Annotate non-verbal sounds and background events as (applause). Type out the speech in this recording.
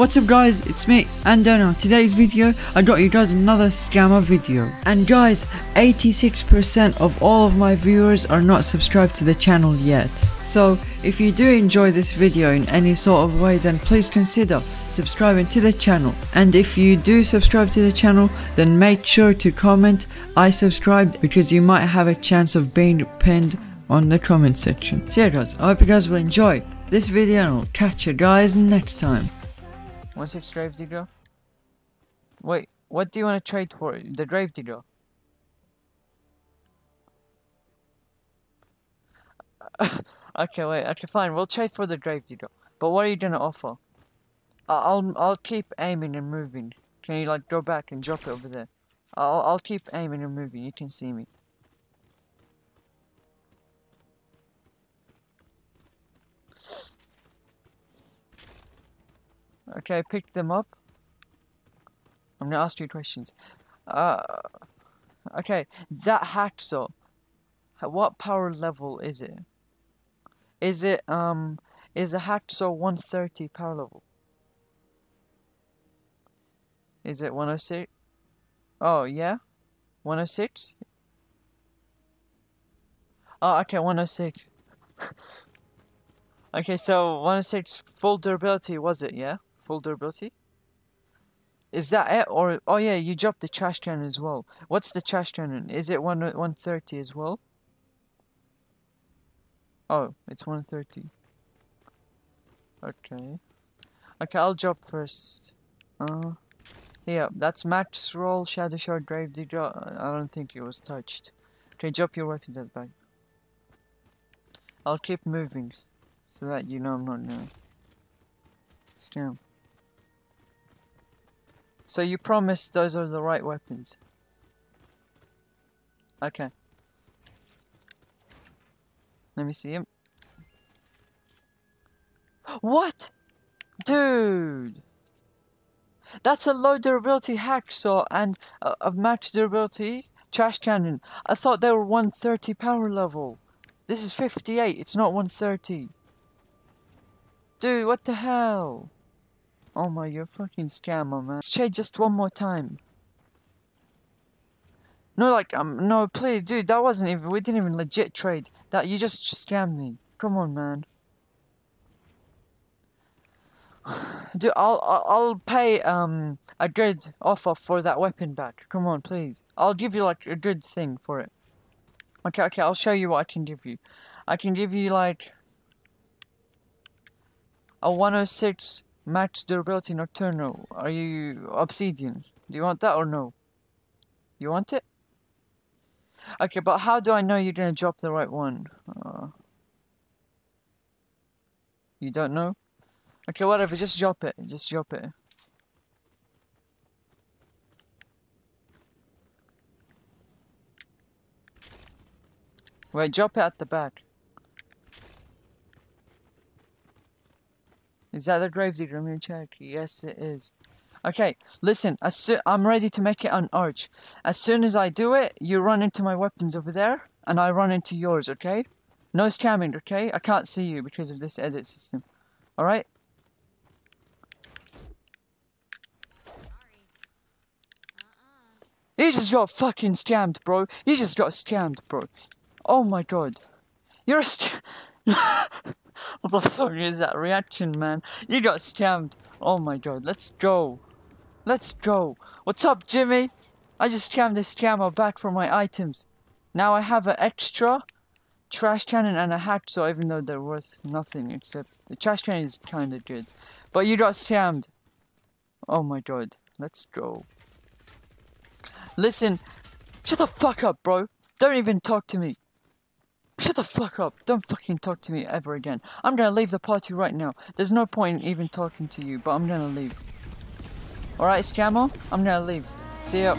What's up guys, it's me, Andano. Today's video, I got you guys another scammer video. And guys, 86% of all of my viewers are not subscribed to the channel yet. So, if you do enjoy this video in any sort of way, then please consider subscribing to the channel. And if you do subscribe to the channel, then make sure to comment, I subscribed, because you might have a chance of being pinned on the comment section. So yeah guys, I hope you guys will enjoy this video and I'll catch you guys next time. One six grave digger. Wait, what do you want to trade for? The grave digger. (laughs) okay, wait. Okay, fine. We'll trade for the grave digger. But what are you gonna offer? I'll I'll keep aiming and moving. Can you like go back and drop it over there? I'll I'll keep aiming and moving. You can see me. Okay, I picked them up. I'm gonna ask you questions. Uh, okay, that hacksaw. What power level is it? Is it um? Is a hacksaw 130 power level? Is it 106? Oh yeah, 106. Oh okay, 106. (laughs) okay, so 106 full durability was it? Yeah full durability? Is that it? Or, oh yeah, you dropped the trash cannon as well. What's the trash cannon? Is it 1, 130 as well? Oh, it's 130. Okay. Okay, I'll drop first. Uh, yeah, that's Max Roll, Shadow Shard, Grave Digger. I don't think it was touched. Okay, drop your weapons at the back. I'll keep moving, so that you know I'm not gonna scam. So you promise those are the right weapons? Okay. Let me see him. What? Dude! That's a low durability hacksaw and uh, a, a max durability trash cannon. I thought they were 130 power level. This is 58, it's not 130. Dude, what the hell? Oh my, you're a fucking scammer, man. Trade just one more time. No, like, um, no, please, dude, that wasn't even, we didn't even legit trade. That, you just scammed me. Come on, man. (sighs) Dude, I'll, I'll, I'll pay, um, a good offer for that weapon back. Come on, please. I'll give you, like, a good thing for it. Okay, okay, I'll show you what I can give you. I can give you, like, a 106 Max durability nocturnal. Are you obsidian? Do you want that or no? You want it? Okay, but how do I know you're gonna drop the right one? Uh, you don't know? Okay, whatever, just drop it. Just drop it. Wait, drop it at the back. Is that the gravedigger? I'm gonna check. Yes, it is. Okay, listen. I'm ready to make it an arch. As soon as I do it, you run into my weapons over there, and I run into yours. Okay? No scamming. Okay? I can't see you because of this edit system. All right? You just got fucking scammed, bro. You just got scammed, bro. Oh my god. You're a. (laughs) (laughs) what the fuck is that reaction, man? You got scammed. Oh my god, let's go. Let's go. What's up, Jimmy? I just scammed this scammer back for my items. Now I have an extra trash cannon and a hacksaw, even though they're worth nothing, except the trash cannon is kinda good. But you got scammed. Oh my god, let's go. Listen, shut the fuck up, bro. Don't even talk to me. Shut the fuck up. Don't fucking talk to me ever again. I'm gonna leave the party right now. There's no point in even talking to you, but I'm gonna leave. Alright, Scammer? I'm gonna leave. See ya.